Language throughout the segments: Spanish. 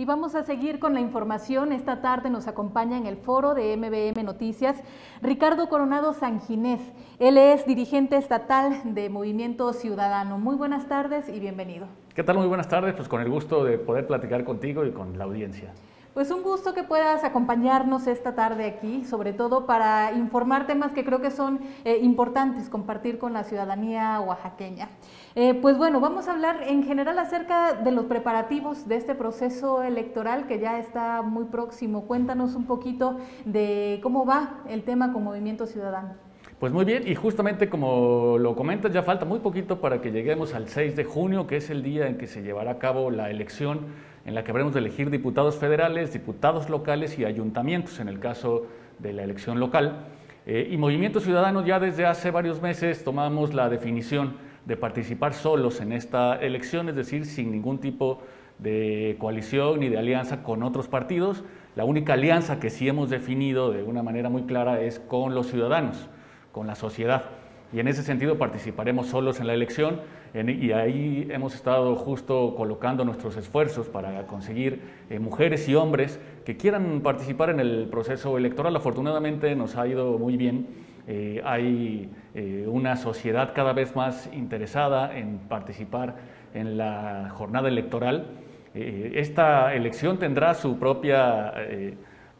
Y vamos a seguir con la información. Esta tarde nos acompaña en el foro de MBM Noticias Ricardo Coronado Sanginés. Él es dirigente estatal de Movimiento Ciudadano. Muy buenas tardes y bienvenido. ¿Qué tal? Muy buenas tardes. Pues con el gusto de poder platicar contigo y con la audiencia. Pues un gusto que puedas acompañarnos esta tarde aquí, sobre todo para informar temas que creo que son eh, importantes compartir con la ciudadanía oaxaqueña. Eh, pues bueno, vamos a hablar en general acerca de los preparativos de este proceso electoral que ya está muy próximo. Cuéntanos un poquito de cómo va el tema con Movimiento Ciudadano. Pues muy bien, y justamente como lo comentas, ya falta muy poquito para que lleguemos al 6 de junio, que es el día en que se llevará a cabo la elección en la que habremos de elegir diputados federales, diputados locales y ayuntamientos en el caso de la elección local. Eh, y Movimiento Ciudadano ya desde hace varios meses tomamos la definición de participar solos en esta elección, es decir, sin ningún tipo de coalición ni de alianza con otros partidos. La única alianza que sí hemos definido de una manera muy clara es con los ciudadanos, con la sociedad. Y en ese sentido participaremos solos en la elección y ahí hemos estado justo colocando nuestros esfuerzos para conseguir eh, mujeres y hombres que quieran participar en el proceso electoral. Afortunadamente nos ha ido muy bien. Eh, hay eh, una sociedad cada vez más interesada en participar en la jornada electoral. esta elección tendrá su propia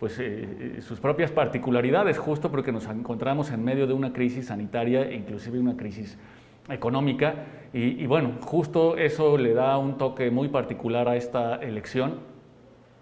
pues, sus propias particularidades, justo porque nos encontramos en medio de una crisis sanitaria e inclusive una crisis económica. Y, bueno, justo eso le da un toque muy particular a esta elección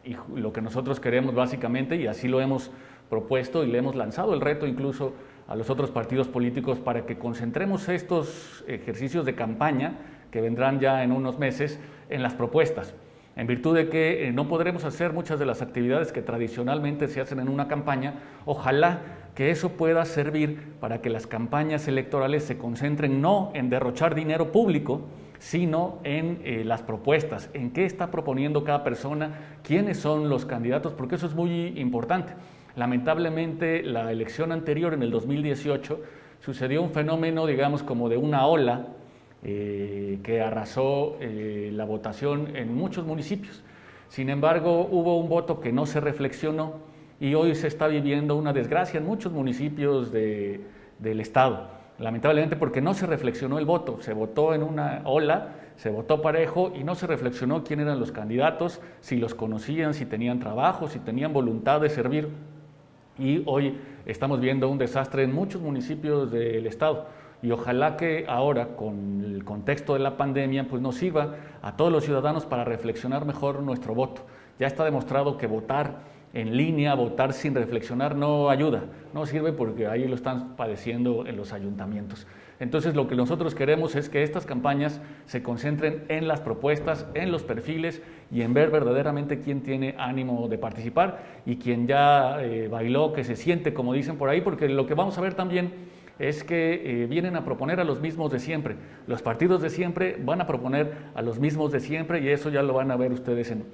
y lo que nosotros queremos básicamente, y así lo hemos propuesto y le hemos lanzado el reto incluso a los otros partidos políticos para que concentremos estos ejercicios de campaña que vendrán ya en unos meses en las propuestas, en virtud de que eh, no podremos hacer muchas de las actividades que tradicionalmente se hacen en una campaña, ojalá que eso pueda servir para que las campañas electorales se concentren no en derrochar dinero público, sino en eh, las propuestas, en qué está proponiendo cada persona, quiénes son los candidatos, porque eso es muy importante. Lamentablemente, la elección anterior, en el 2018, sucedió un fenómeno, digamos, como de una ola eh, que arrasó eh, la votación en muchos municipios. Sin embargo, hubo un voto que no se reflexionó y hoy se está viviendo una desgracia en muchos municipios del Estado, lamentablemente porque no se reflexionó el voto, se votó en una ola, se votó parejo y no se reflexionó quién eran los candidatos, si los conocían, si tenían trabajo, si tenían voluntad de servir. Y hoy estamos viendo un desastre en muchos municipios del Estado. Y ojalá que ahora, con el contexto de la pandemia, pues nos sirva a todos los ciudadanos para reflexionar mejor nuestro voto. Ya está demostrado que votar en línea, votar sin reflexionar no ayuda, no sirve porque ahí lo están padeciendo en los ayuntamientos. Entonces lo que nosotros queremos es que estas campañas se concentren en las propuestas, en los perfiles y en ver verdaderamente quién tiene ánimo de participar y quien ya eh, bailó, que se siente, como dicen por ahí, porque lo que vamos a ver también es que eh, vienen a proponer a los mismos de siempre. Los partidos de siempre van a proponer a los mismos de siempre y eso ya lo van a ver ustedes en,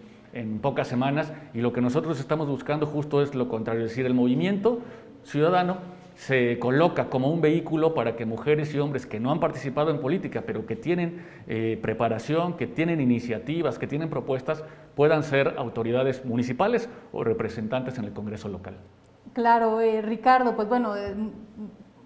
pocas semanas y lo que nosotros estamos buscando justo es lo contrario, es decir, el movimiento ciudadano se coloca como un vehículo para que mujeres y hombres que no han participado en política, pero que tienen eh, preparación, que tienen iniciativas, que tienen propuestas, puedan ser autoridades municipales o representantes en el Congreso local. Claro, eh, Ricardo, pues bueno,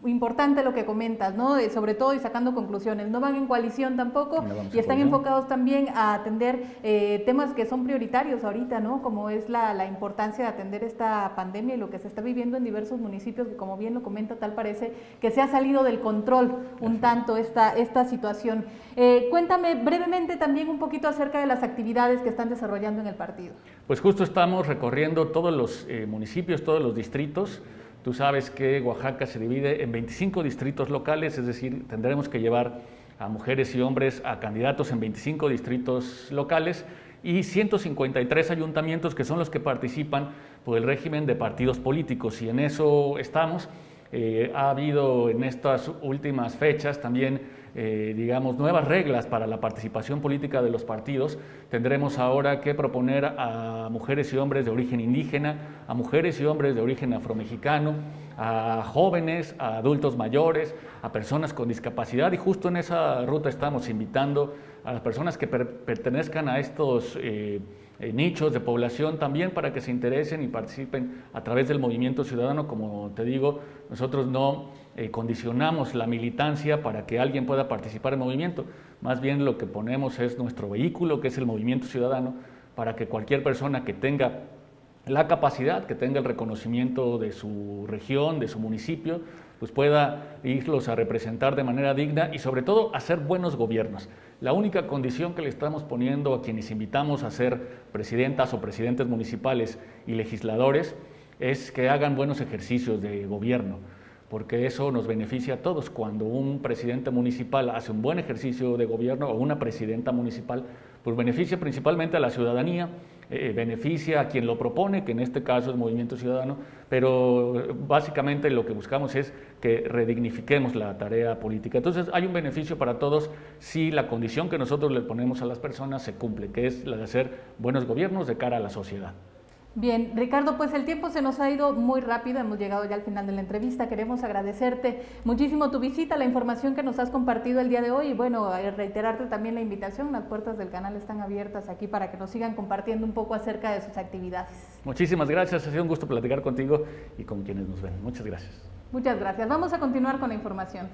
importante lo que comentas, ¿no? sobre todo y sacando conclusiones. No van en coalición tampoco y están enfocados también a atender eh, temas que son prioritarios ahorita, ¿no? Como es la, importancia de atender esta pandemia y lo que se está viviendo en diversos municipios, que como bien lo comenta, tal parece que se ha salido del control un tanto esta, esta situación. Eh, cuéntame brevemente también un poquito acerca de las actividades que están desarrollando en el partido. Pues justo estamos recorriendo todos los eh, municipios, todos los distritos, Tú sabes que Oaxaca se divide en 25 distritos locales, es decir, tendremos que llevar a mujeres y hombres a candidatos en 25 distritos locales y 153 ayuntamientos que son los que participan por el régimen de partidos políticos y en eso estamos. Eh, ha habido en estas últimas fechas también eh, digamos, nuevas reglas para la participación política de los partidos, tendremos ahora que proponer a mujeres y hombres de origen indígena, a mujeres y hombres de origen afromexicano, a jóvenes, a adultos mayores, a personas con discapacidad. Y justo en esa ruta estamos invitando a las personas que pertenezcan a estos eh, eh, nichos de población también para que se interesen y participen a través del movimiento ciudadano. Como te digo, nosotros no eh, condicionamos la militancia para que alguien pueda participar en movimiento, más bien lo que ponemos es nuestro vehículo, que es el movimiento ciudadano, para que cualquier persona que tenga la capacidad, que tenga el reconocimiento de su región, de su municipio, pues pueda irlos a representar de manera digna y sobre todo hacer buenos gobiernos. La única condición que le estamos poniendo a quienes invitamos a ser presidentas o presidentes municipales y legisladores es que hagan buenos ejercicios de gobierno, porque eso nos beneficia a todos. Cuando un presidente municipal hace un buen ejercicio de gobierno o una presidenta municipal, pues beneficia principalmente a la ciudadanía, eh, beneficia a quien lo propone, que en este caso es Movimiento Ciudadano, pero básicamente lo que buscamos es que redignifiquemos la tarea política. Entonces hay un beneficio para todos si la condición que nosotros le ponemos a las personas se cumple, que es la de hacer buenos gobiernos de cara a la sociedad. Bien, Ricardo, pues el tiempo se nos ha ido muy rápido, hemos llegado ya al final de la entrevista, queremos agradecerte muchísimo tu visita, la información que nos has compartido el día de hoy y bueno, eh, reiterarte también la invitación, las puertas del canal están abiertas aquí para que nos sigan compartiendo un poco acerca de sus actividades. Muchísimas gracias, ha sido un gusto platicar contigo y con quienes nos ven. Muchas gracias. Muchas gracias. Vamos a continuar con la información.